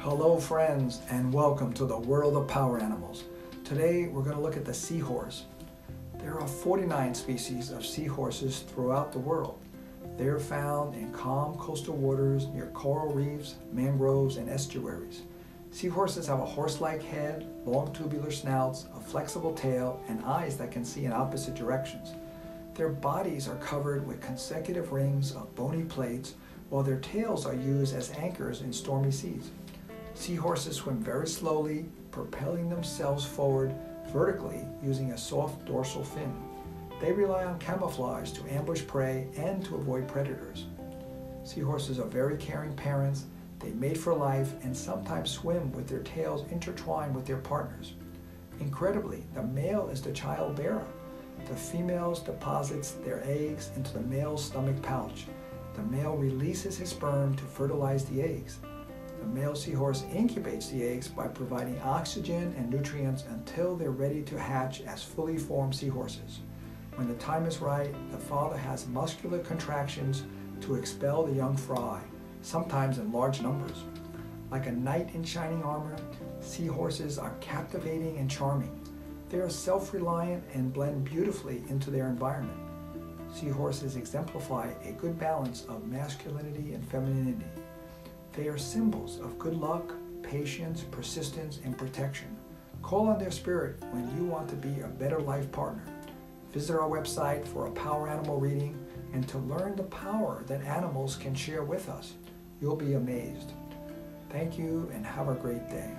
Hello, friends, and welcome to the world of power animals. Today, we're going to look at the seahorse. There are 49 species of seahorses throughout the world. They are found in calm coastal waters near coral reefs, mangroves, and estuaries. Seahorses have a horse-like head, long tubular snouts, a flexible tail, and eyes that can see in opposite directions. Their bodies are covered with consecutive rings of bony plates, while their tails are used as anchors in stormy seas. Seahorses swim very slowly, propelling themselves forward vertically using a soft dorsal fin. They rely on camouflage to ambush prey and to avoid predators. Seahorses are very caring parents. They mate for life and sometimes swim with their tails intertwined with their partners. Incredibly, the male is the child bearer. The females deposits their eggs into the male's stomach pouch. The male releases his sperm to fertilize the eggs. The male seahorse incubates the eggs by providing oxygen and nutrients until they're ready to hatch as fully formed seahorses. When the time is right, the father has muscular contractions to expel the young fry, sometimes in large numbers. Like a knight in shining armor, seahorses are captivating and charming. They are self-reliant and blend beautifully into their environment. Seahorses exemplify a good balance of masculinity and femininity. They are symbols of good luck, patience, persistence, and protection. Call on their spirit when you want to be a better life partner. Visit our website for a power animal reading and to learn the power that animals can share with us. You'll be amazed. Thank you and have a great day.